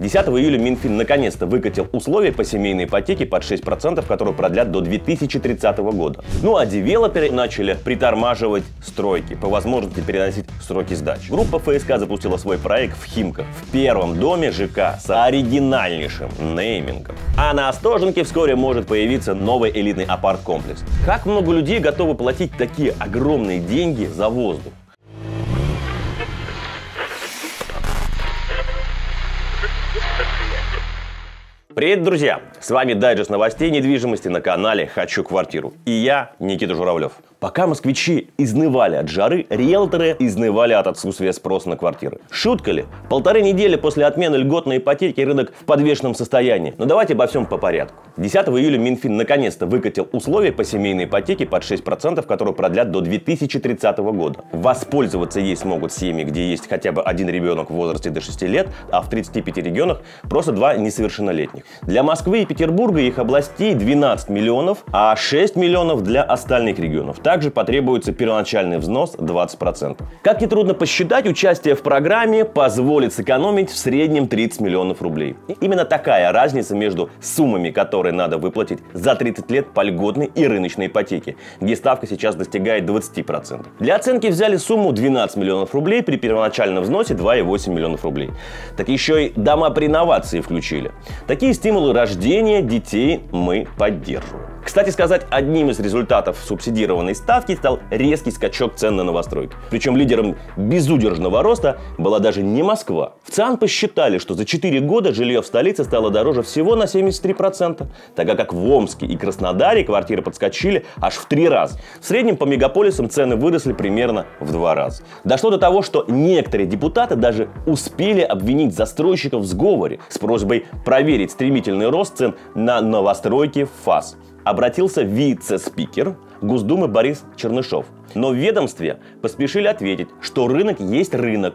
10 июля Минфин наконец-то выкатил условия по семейной ипотеке под 6%, которые продлят до 2030 года. Ну а девелоперы начали притормаживать стройки, по возможности переносить сроки сдачи. Группа ФСК запустила свой проект в Химках, в первом доме ЖК с оригинальнейшим неймингом. А на Остоженке вскоре может появиться новый элитный апарт-комплекс. Как много людей готовы платить такие огромные деньги за воздух? Привет, друзья! С вами дайджест новостей недвижимости на канале «Хочу квартиру». И я, Никита Журавлев. Пока москвичи изнывали от жары, риэлторы изнывали от отсутствия спроса на квартиры. Шутка ли? Полторы недели после отмены льготной ипотеки рынок в подвешенном состоянии. Но давайте обо всем по порядку. 10 июля Минфин наконец-то выкатил условия по семейной ипотеке под 6%, которые продлят до 2030 года. Воспользоваться ей смогут семьи, где есть хотя бы один ребенок в возрасте до 6 лет, а в 35 регионах просто два несовершеннолетних. Для Москвы и Петербурга и их областей 12 миллионов, а 6 миллионов для остальных регионов. Также потребуется первоначальный взнос 20%. Как нетрудно посчитать, участие в программе позволит сэкономить в среднем 30 миллионов рублей. И именно такая разница между суммами, которые надо выплатить за 30 лет по льготной и рыночной ипотеке, где ставка сейчас достигает 20%. Для оценки взяли сумму 12 миллионов рублей при первоначальном взносе 2,8 миллионов рублей. Так еще и дома при инновации включили. Такие стимулы рождения детей мы поддерживаем. Кстати сказать, одним из результатов субсидированной ставки стал резкий скачок цен на новостройки. Причем лидером безудержного роста была даже не Москва. В ЦАН посчитали, что за 4 года жилье в столице стало дороже всего на 73%, тогда как в Омске и Краснодаре квартиры подскочили аж в 3 раза. В среднем по мегаполисам цены выросли примерно в 2 раза. Дошло до того, что некоторые депутаты даже успели обвинить застройщиков в сговоре с просьбой проверить стремительный рост цен на новостройки в ФАС обратился вице-спикер Госдумы Борис Чернышов. Но в ведомстве поспешили ответить, что рынок есть рынок,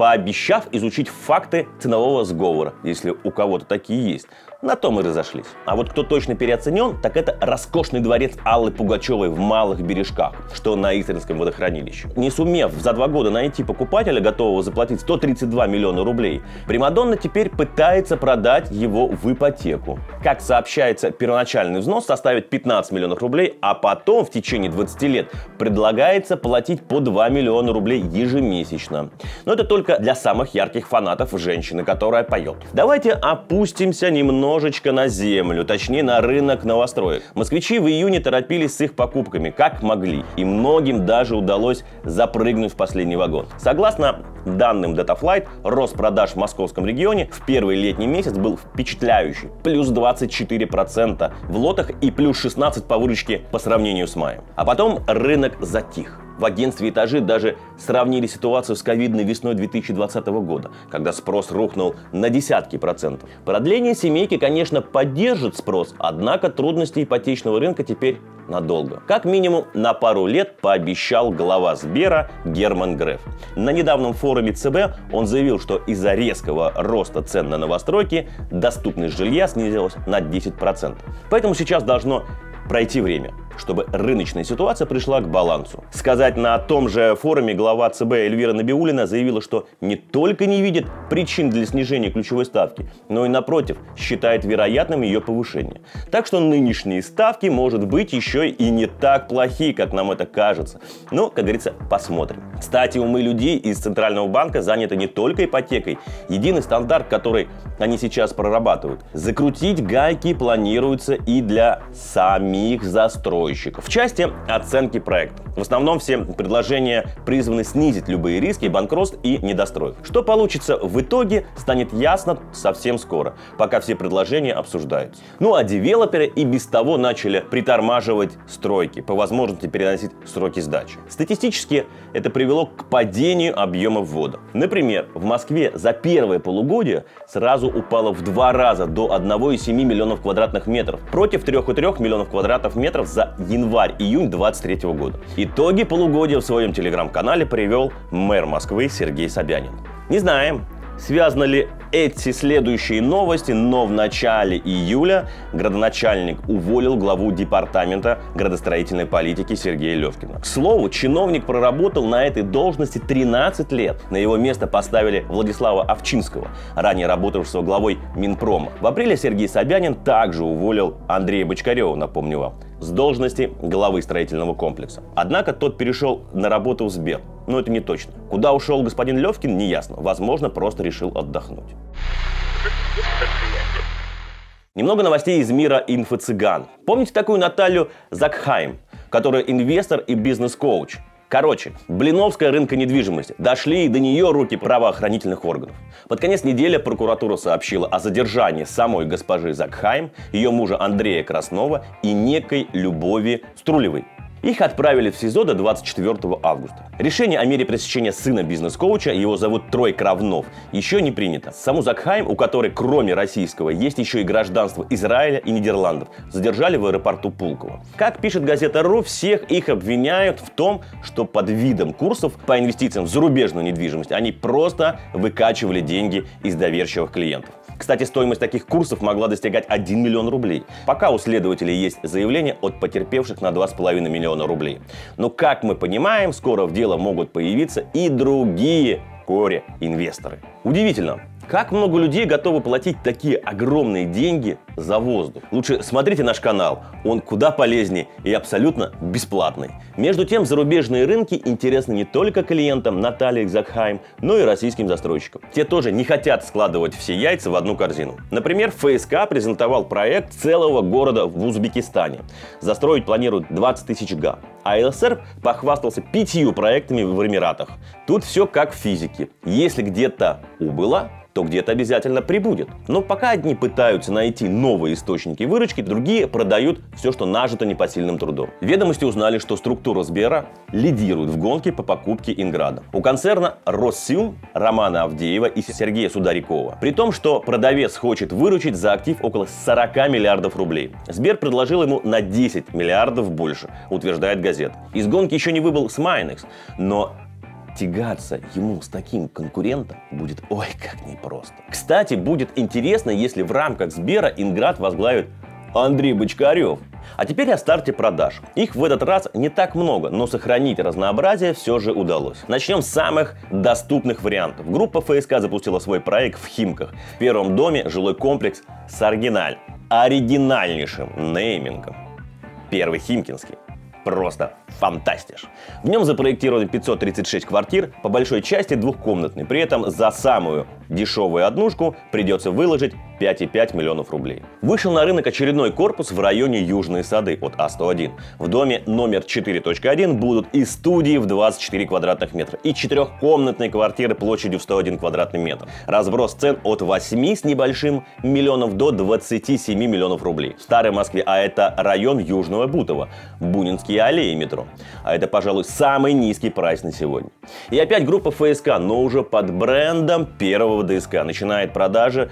пообещав изучить факты ценового сговора, если у кого-то такие есть. На том и разошлись. А вот кто точно переоценен, так это роскошный дворец Аллы Пугачевой в Малых Бережках, что на Истринском водохранилище. Не сумев за два года найти покупателя, готового заплатить 132 миллиона рублей, Примадонна теперь пытается продать его в ипотеку. Как сообщается, первоначальный взнос составит 15 миллионов рублей, а потом в течение 20 лет предлагается платить по 2 миллиона рублей ежемесячно. Но это только для самых ярких фанатов женщины, которая поет. Давайте опустимся немножечко на землю, точнее на рынок новостроек. Москвичи в июне торопились с их покупками, как могли, и многим даже удалось запрыгнуть в последний вагон. Согласно данным Dataflight, рост продаж в московском регионе в первый летний месяц был впечатляющий, плюс 24% в лотах и плюс 16% по выручке по сравнению с маем. А потом рынок затих. В агентстве «Этажи» даже сравнили ситуацию с ковидной весной 2020 года, когда спрос рухнул на десятки процентов. Продление семейки, конечно, поддержит спрос, однако трудности ипотечного рынка теперь надолго. Как минимум на пару лет пообещал глава Сбера Герман Греф. На недавнем форуме ЦБ он заявил, что из-за резкого роста цен на новостройки доступность жилья снизилась на 10%. Поэтому сейчас должно пройти время чтобы рыночная ситуация пришла к балансу. Сказать на том же форуме глава ЦБ Эльвира Набиулина заявила, что не только не видит причин для снижения ключевой ставки, но и напротив считает вероятным ее повышение. Так что нынешние ставки может быть еще и не так плохи, как нам это кажется. Но, как говорится, посмотрим. Кстати, умы людей из Центрального банка заняты не только ипотекой. Единый стандарт, который они сейчас прорабатывают. Закрутить гайки планируется и для самих застройщиков застройщиков. В части оценки проекта. В основном все предложения призваны снизить любые риски, банкротств и недостроек. Что получится в итоге, станет ясно совсем скоро, пока все предложения обсуждаются. Ну а девелоперы и без того начали притормаживать стройки, по возможности переносить сроки сдачи. Статистически это привело к падению объема ввода. Например, в Москве за первое полугодие сразу упало в два раза до 1,7 миллионов квадратных метров против 3,3 миллионов квадратных метров за январь-июнь 2023 года. Итоги полугодия в своем телеграм-канале привел мэр Москвы Сергей Собянин. Не знаем, Связаны ли эти следующие новости, но в начале июля градоначальник уволил главу департамента градостроительной политики Сергея Левкина. К слову, чиновник проработал на этой должности 13 лет. На его место поставили Владислава Овчинского, ранее работавшего главой Минпрома. В апреле Сергей Собянин также уволил Андрея Бочкарева, напомню вам с должности главы строительного комплекса. Однако тот перешел на работу в Сбер. Но это не точно. Куда ушел господин Левкин, не ясно. Возможно, просто решил отдохнуть. Немного новостей из мира инфо-цыган. Помните такую Наталью Закхайм, которая инвестор и бизнес-коуч? Короче, Блиновская рынка недвижимости. Дошли и до нее руки правоохранительных органов. Под конец недели прокуратура сообщила о задержании самой госпожи Закхайм, ее мужа Андрея Краснова и некой Любови Струлевой. Их отправили в СИЗО до 24 августа. Решение о мере пресечения сына бизнес-коуча, его зовут Трой Кравнов, еще не принято. Саму Закхайм, у которой кроме российского есть еще и гражданство Израиля и Нидерландов, задержали в аэропорту Пулково. Как пишет газета РУ, всех их обвиняют в том, что под видом курсов по инвестициям в зарубежную недвижимость они просто выкачивали деньги из доверчивых клиентов. Кстати, стоимость таких курсов могла достигать 1 миллион рублей. Пока у следователей есть заявление от потерпевших на 2,5 миллиона рублей. Но, как мы понимаем, скоро в дело могут появиться и другие горе-инвесторы. Удивительно, как много людей готовы платить такие огромные деньги за воздух? Лучше смотрите наш канал, он куда полезнее и абсолютно бесплатный. Между тем, зарубежные рынки интересны не только клиентам Натальи Закхайм, но и российским застройщикам. Те тоже не хотят складывать все яйца в одну корзину. Например, ФСК презентовал проект целого города в Узбекистане. Застроить планируют 20 тысяч га. А ЛСР похвастался пятью проектами в Эмиратах. Тут все как в физике. Если где-то убыло, то где-то обязательно прибудет. Но пока одни пытаются найти новые источники выручки, другие продают все, что нажито непосильным трудом. Ведомости узнали, что структура Сбера лидирует в гонке по покупке Инграда. У концерна Россиум Романа Авдеева и Сергея Сударикова. При том, что продавец хочет выручить за актив около 40 миллиардов рублей. Сбер предложил ему на 10 миллиардов больше, утверждает газета. Из гонки еще не выбыл Смайнекс, но тягаться ему с таким конкурентом будет ой как непросто. Кстати, будет интересно, если в рамках Сбера Инград возглавит Андрей Бочкарев. А теперь о старте продаж. Их в этот раз не так много, но сохранить разнообразие все же удалось. Начнем с самых доступных вариантов. Группа ФСК запустила свой проект в Химках. В первом доме жилой комплекс с оригиналь, оригинальнейшим неймингом. Первый Химкинский просто фантастиш. В нем запроектированы 536 квартир, по большой части двухкомнатный. При этом за самую дешевую однушку придется выложить 5,5 миллионов рублей. Вышел на рынок очередной корпус в районе Южные сады от А101. В доме номер 4.1 будут и студии в 24 квадратных метра, и четырехкомнатные квартиры площадью в 101 квадратный метр. Разброс цен от 8 с небольшим миллионов до 27 миллионов рублей. В Старой Москве, а это район Южного Бутова, Бунинские аллеи метро. А это, пожалуй, самый низкий прайс на сегодня. И опять группа ФСК, но уже под брендом первого ДСК начинает продажи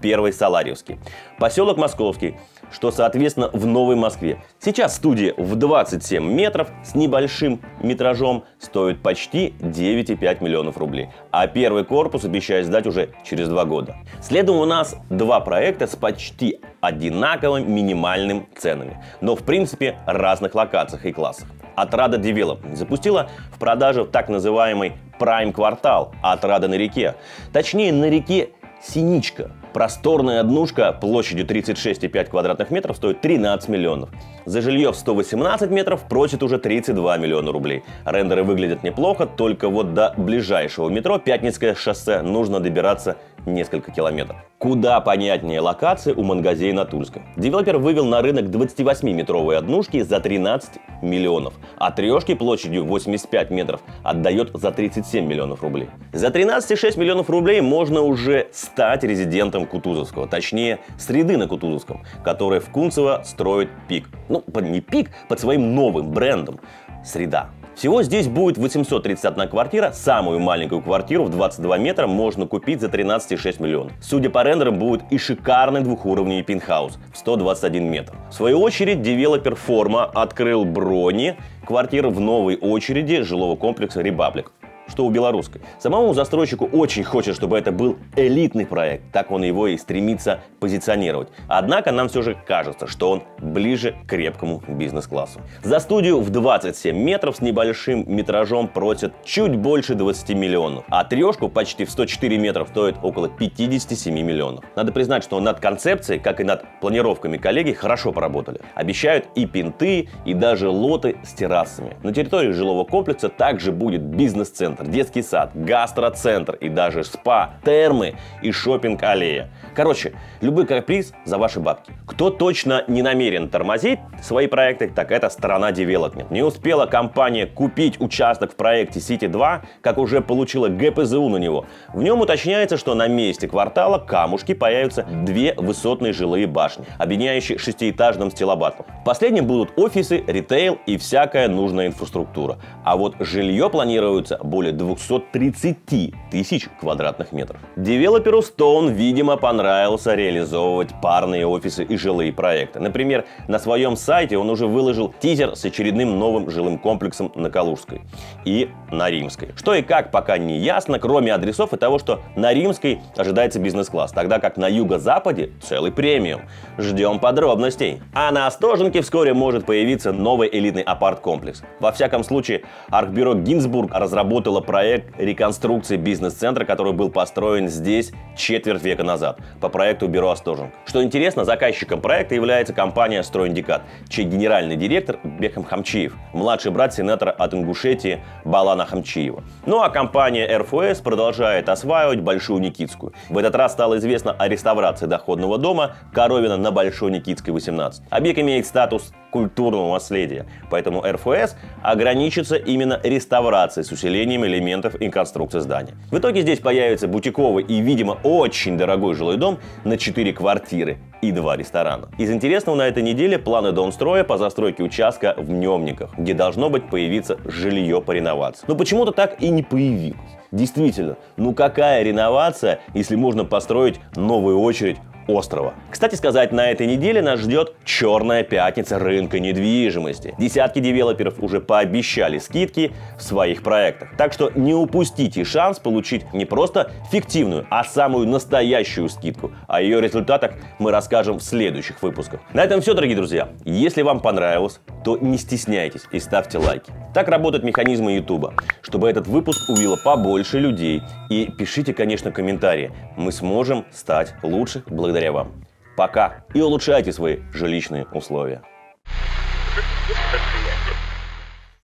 Первой Саларьевске. Поселок Московский, что, соответственно, в Новой Москве. Сейчас студия в 27 метров с небольшим метражом стоит почти 9,5 миллионов рублей. А первый корпус обещает сдать уже через два года. Следом у нас два проекта с почти одинаковыми минимальными ценами, но в принципе разных локациях и классах. Отрада Development запустила в продажу так называемый Prime квартал Отрада на реке. Точнее, на реке Синичка. Просторная однушка площадью 36,5 квадратных метров стоит 13 миллионов. За жилье в 118 метров просят уже 32 миллиона рублей. Рендеры выглядят неплохо, только вот до ближайшего метро Пятницкое шоссе нужно добираться несколько километров. Куда понятнее локации у Мангазея на Тульском. Девелопер вывел на рынок 28-метровые однушки за 13 миллионов, а трешки площадью 85 метров отдает за 37 миллионов рублей. За 13,6 миллионов рублей можно уже стать резидентом Кутузовского, точнее, среды на Кутузовском, которая в Кунцево строит пик. Ну, не пик, под своим новым брендом «Среда». Всего здесь будет 831 квартира. Самую маленькую квартиру в 22 метра можно купить за 13,6 миллионов. Судя по рендерам, будет и шикарный двухуровневый пентхаус в 121 метр. В свою очередь, девелопер Форма открыл брони квартиры в новой очереди жилого комплекса Репаблик что у белорусской. Самому застройщику очень хочет, чтобы это был элитный проект, так он его и стремится позиционировать. Однако нам все же кажется, что он ближе к крепкому бизнес-классу. За студию в 27 метров с небольшим метражом просят чуть больше 20 миллионов, а трешку почти в 104 метров стоит около 57 миллионов. Надо признать, что над концепцией, как и над планировками коллеги, хорошо поработали. Обещают и пинты, и даже лоты с террасами. На территории жилого комплекса также будет бизнес-центр, детский сад, гастроцентр и даже спа, термы и шопинг аллея Короче, любой каприз за ваши бабки. Кто точно не намерен тормозить свои проекты, так это Stone Development. Не успела компания купить участок в проекте Сити 2, как уже получила ГПЗУ на него. В нем уточняется, что на месте квартала Камушки появятся две высотные жилые башни, объединяющие шестиэтажным стилобатом. В последнем будут офисы, ритейл и всякая нужная инфраструктура. А вот жилье планируется более 230 тысяч квадратных метров. Девелоперу Stone, видимо, понравилось реализовывать парные офисы и жилые проекты. Например, на своем сайте он уже выложил тизер с очередным новым жилым комплексом на Калужской и на Римской. Что и как пока не ясно, кроме адресов и того, что на Римской ожидается бизнес-класс, тогда как на юго-западе целый премиум. Ждем подробностей. А на Остоженке вскоре может появиться новый элитный апарт-комплекс. Во всяком случае, архбюро Гинзбург разработало проект реконструкции бизнес-центра, который был построен здесь четверть века назад по проекту Бюро Остоженко. Что интересно, заказчиком проекта является компания «Стройиндикат», чей генеральный директор Бехам Хамчиев, младший брат сенатора от Ингушетии Балана Хамчиева. Ну а компания РФС продолжает осваивать Большую Никитскую. В этот раз стало известно о реставрации доходного дома Коровина на Большой Никитской 18. Объект имеет статус культурного наследия, поэтому РФС ограничится именно реставрацией с усилением элементов и конструкции здания. В итоге здесь появится бутиковый и, видимо, очень дорогой жилой дом на 4 квартиры и два ресторана. Из интересного на этой неделе планы Донстроя по застройке участка в Немниках, где должно быть появиться жилье по реновации. Но почему-то так и не появилось. Действительно, ну какая реновация, если можно построить новую очередь острова. Кстати сказать, на этой неделе нас ждет черная пятница рынка недвижимости. Десятки девелоперов уже пообещали скидки в своих проектах. Так что не упустите шанс получить не просто фиктивную, а самую настоящую скидку. О ее результатах мы расскажем в следующих выпусках. На этом все, дорогие друзья. Если вам понравилось, то не стесняйтесь и ставьте лайки. Так работают механизмы YouTube. Чтобы этот выпуск увидело побольше людей. И пишите, конечно, комментарии. Мы сможем стать лучше благодаря вам. Пока. И улучшайте свои жилищные условия.